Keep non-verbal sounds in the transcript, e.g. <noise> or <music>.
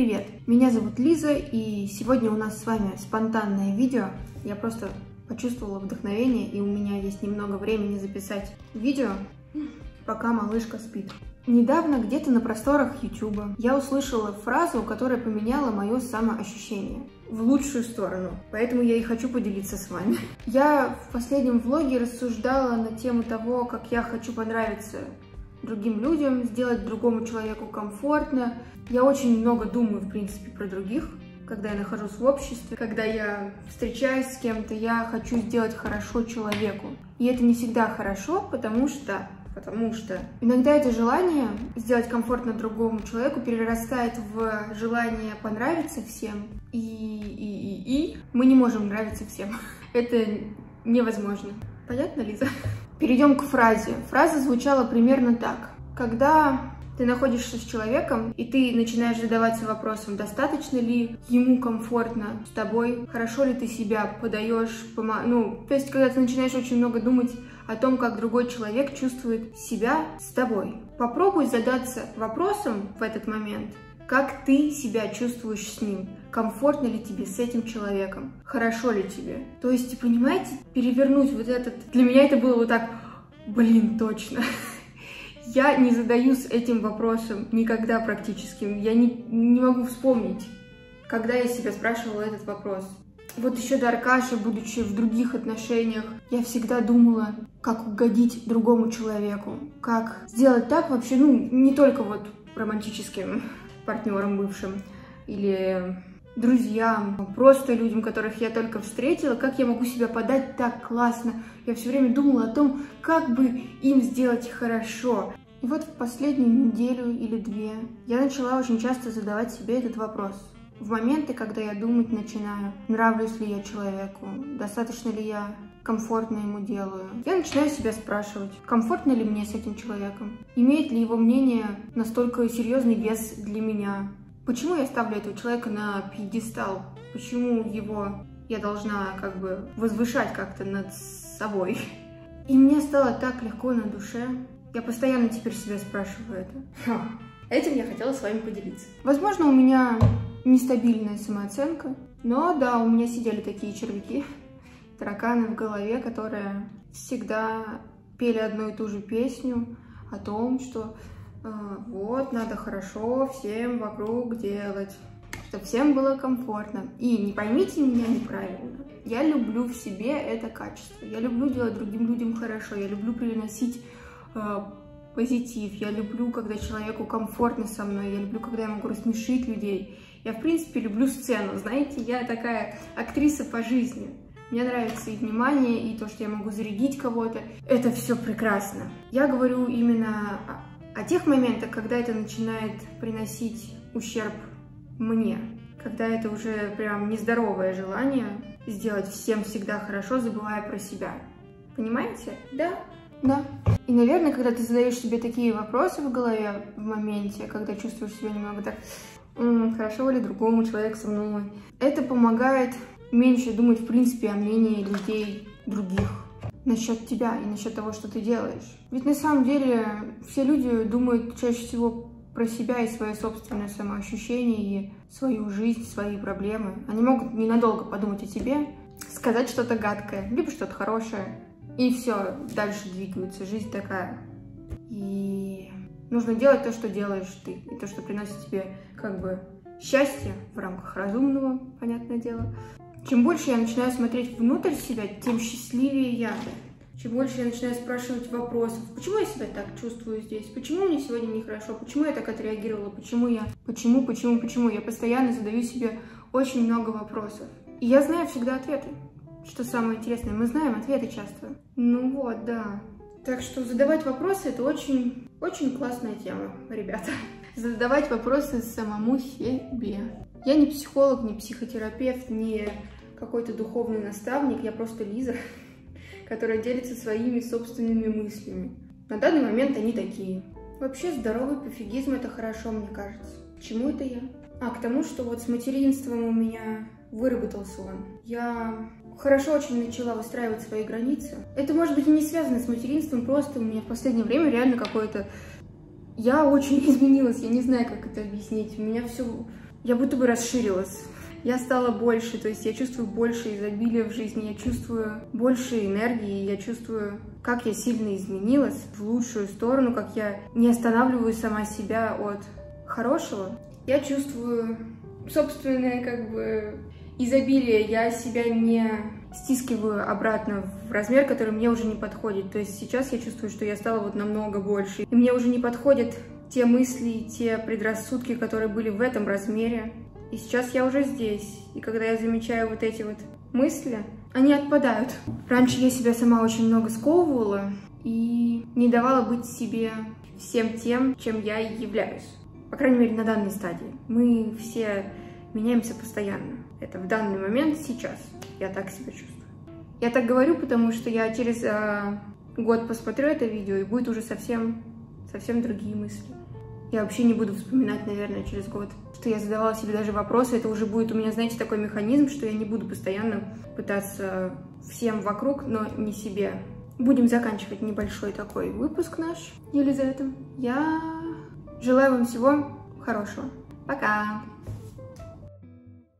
Привет! Меня зовут Лиза, и сегодня у нас с вами спонтанное видео. Я просто почувствовала вдохновение, и у меня есть немного времени записать видео, пока малышка спит. Недавно где-то на просторах YouTube я услышала фразу, которая поменяла мое самоощущение в лучшую сторону. Поэтому я и хочу поделиться с вами. Я в последнем влоге рассуждала на тему того, как я хочу понравиться другим людям, сделать другому человеку комфортно. Я очень много думаю, в принципе, про других, когда я нахожусь в обществе, когда я встречаюсь с кем-то, я хочу сделать хорошо человеку. И это не всегда хорошо, потому что потому что иногда это желание сделать комфортно другому человеку перерастает в желание понравиться всем, и, и, и, и мы не можем нравиться всем. <laughs> Это невозможно. Понятно, Лиза? Перейдем к фразе. Фраза звучала примерно так. Когда ты находишься с человеком, и ты начинаешь задаваться вопросом, достаточно ли ему комфортно с тобой, хорошо ли ты себя подаешь, помо... ну, то есть, когда ты начинаешь очень много думать о том, как другой человек чувствует себя с тобой. Попробуй задаться вопросом в этот момент, как ты себя чувствуешь с ним, комфортно ли тебе с этим человеком, хорошо ли тебе. То есть, понимаете, перевернуть вот этот... Для меня это было вот так, блин, точно. <laughs> Я не задаюсь этим вопросом никогда практически. Я не, не могу вспомнить, когда я себя спрашивала этот вопрос. Вот еще до Аркаши, будучи в других отношениях, я всегда думала, как угодить другому человеку, как сделать так вообще, ну, не только вот романтическим <laughs> партнерам бывшим или друзьям, просто людям, которых я только встретила, как я могу себя подать так классно. Я все время думала о том, как бы им сделать хорошо. И вот в последнюю неделю или две я начала очень часто задавать себе этот вопрос. В моменты, когда я думать начинаю, нравлюсь ли я человеку, достаточно ли я комфортно ему делаю. Я начинаю себя спрашивать, комфортно ли мне с этим человеком, имеет ли его мнение настолько серьезный вес для меня, почему я ставлю этого человека на пьедестал, почему его я должна как бы возвышать как-то над собой. И мне стало так легко на душе. Я постоянно теперь себя спрашиваю это. Этим я хотела с вами поделиться. Возможно, у меня нестабильная самооценка. Но да, у меня сидели такие червяки, <laughs> тараканы в голове, которые всегда пели одну и ту же песню о том, что вот, надо хорошо всем вокруг делать, чтобы всем было комфортно. И не поймите меня неправильно, я люблю в себе это качество, я люблю делать другим людям хорошо, я люблю приносить э, позитив, я люблю, когда человеку комфортно со мной, я люблю, когда я могу рассмешить людей. Я, в принципе, люблю сцену, знаете, я такая актриса по жизни. Мне нравится и внимание, и то, что я могу зарядить кого-то. Это все прекрасно. Я говорю именно о тех моментах, когда это начинает приносить ущерб мне. Когда это уже прям нездоровое желание сделать всем всегда хорошо, забывая про себя. Понимаете? Да? Да. И, наверное, когда ты задаешь себе такие вопросы в голове в моменте, когда чувствуешь себя немного так, М -м, хорошо ли другому человеку со мной, это помогает меньше думать, в принципе, о мнении людей других насчет тебя и насчет того, что ты делаешь. Ведь на самом деле все люди думают чаще всего про себя и свое собственное самоощущение, и свою жизнь, свои проблемы. Они могут ненадолго подумать о тебе, сказать что-то гадкое, либо что-то хорошее, и все, дальше двигаются, жизнь такая. И нужно делать то, что делаешь ты, и то, что приносит тебе как бы счастье в рамках разумного, понятное дело. Чем больше я начинаю смотреть внутрь себя, тем счастливее я. Чем больше я начинаю спрашивать вопросов, почему я себя так чувствую здесь, почему мне сегодня нехорошо, почему я так отреагировала, почему я, почему, почему, почему. Я постоянно задаю себе очень много вопросов. И я знаю всегда ответы. Что самое интересное, мы знаем ответы часто. Ну вот, да. Так что задавать вопросы это очень, очень классная тема, ребята. Задавать вопросы самому себе. Я не психолог, не психотерапевт, не какой-то духовный наставник, я просто Лиза, <laughs> которая делится своими собственными мыслями. На данный момент они такие. Вообще здоровый пофигизм это хорошо, мне кажется. К чему это я? А, к тому, что вот с материнством у меня выработался он. Я хорошо очень начала выстраивать свои границы. Это, может быть, и не связано с материнством, просто у меня в последнее время реально какое-то... я очень <laughs> изменилась, я не знаю, как это объяснить. У меня все... Я будто бы расширилась. Я стала больше, то есть я чувствую больше изобилия в жизни, я чувствую больше энергии, я чувствую, как я сильно изменилась в лучшую сторону, как я не останавливаю сама себя от хорошего. Я чувствую собственное как бы изобилие, я себя не стискиваю обратно в размер, который мне уже не подходит. То есть сейчас я чувствую, что я стала вот намного больше. И мне уже не подходят те мысли, те предрассудки, которые были в этом размере. И сейчас я уже здесь. И когда я замечаю вот эти вот мысли, они отпадают. Раньше я себя сама очень много сковывала и не давала быть себе всем тем, чем я являюсь. По крайней мере, на данной стадии. Мы все меняемся постоянно. Это в данный момент, сейчас. Я так себя чувствую. Я так говорю, потому что я через э, год посмотрю это видео, и будет уже совсем, совсем другие мысли. Я вообще не буду вспоминать, наверное, через год, что я задавала себе даже вопросы. Это уже будет у меня, знаете, такой механизм, что я не буду постоянно пытаться всем вокруг, но не себе. Будем заканчивать небольшой такой выпуск наш, Елизавета. Я желаю вам всего хорошего. Пока!